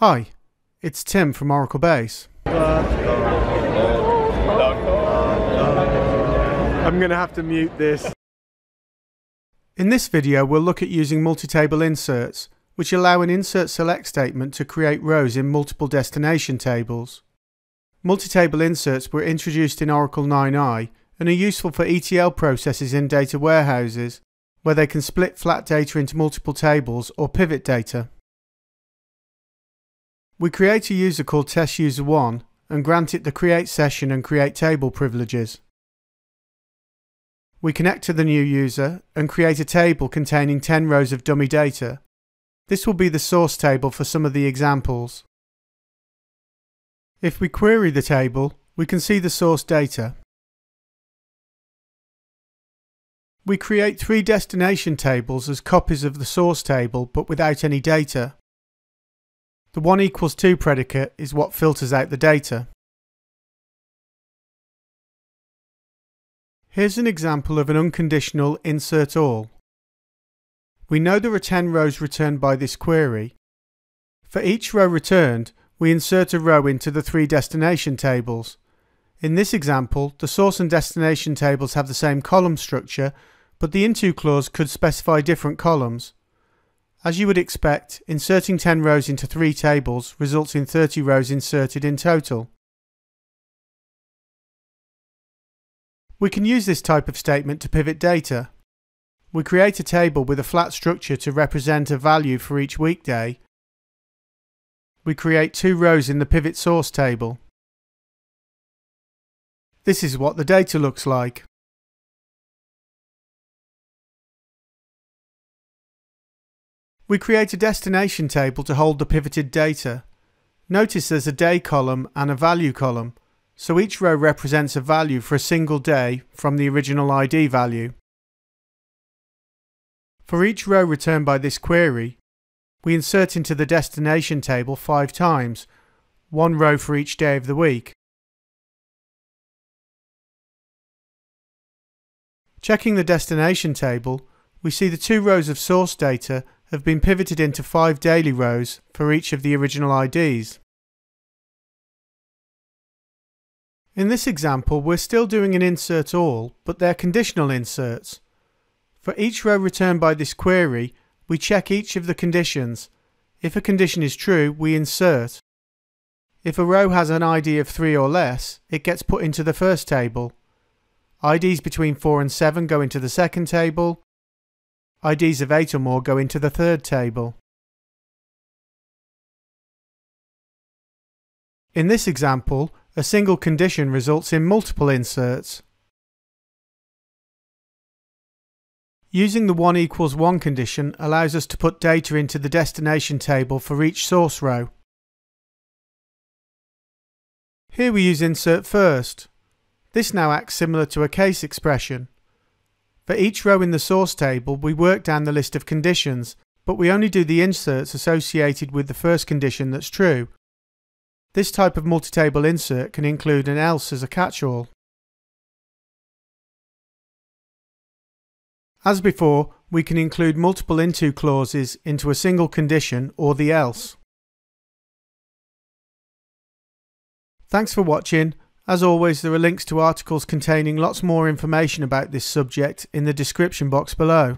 Hi, it's Tim from Oracle Base. I'm going to have to mute this. In this video we'll look at using multi-table inserts, which allow an insert select statement to create rows in multiple destination tables. Multi-table inserts were introduced in Oracle 9i and are useful for ETL processes in data warehouses, where they can split flat data into multiple tables or pivot data. We create a user called TestUser1 and grant it the create session and create table privileges. We connect to the new user and create a table containing 10 rows of dummy data. This will be the source table for some of the examples. If we query the table, we can see the source data. We create three destination tables as copies of the source table but without any data. The 1 equals 2 predicate is what filters out the data. Here's an example of an unconditional insert all. We know there are 10 rows returned by this query. For each row returned, we insert a row into the three destination tables. In this example, the source and destination tables have the same column structure, but the into clause could specify different columns. As you would expect, inserting 10 rows into 3 tables results in 30 rows inserted in total. We can use this type of statement to pivot data. We create a table with a flat structure to represent a value for each weekday. We create two rows in the pivot source table. This is what the data looks like. We create a destination table to hold the pivoted data. Notice there's a day column and a value column, so each row represents a value for a single day from the original ID value. For each row returned by this query, we insert into the destination table five times, one row for each day of the week. Checking the destination table, we see the two rows of source data have been pivoted into five daily rows for each of the original IDs. In this example, we're still doing an insert all, but they're conditional inserts. For each row returned by this query, we check each of the conditions. If a condition is true, we insert. If a row has an ID of 3 or less, it gets put into the first table. IDs between 4 and 7 go into the second table, IDs of 8 or more go into the third table. In this example, a single condition results in multiple inserts. Using the 1 equals 1 condition allows us to put data into the destination table for each source row. Here we use insert first. This now acts similar to a case expression. For each row in the source table, we work down the list of conditions, but we only do the inserts associated with the first condition that's true. This type of multi-table insert can include an else as a catch-all. As before, we can include multiple into clauses into a single condition or the else. Thanks for watching. As always, there are links to articles containing lots more information about this subject in the description box below.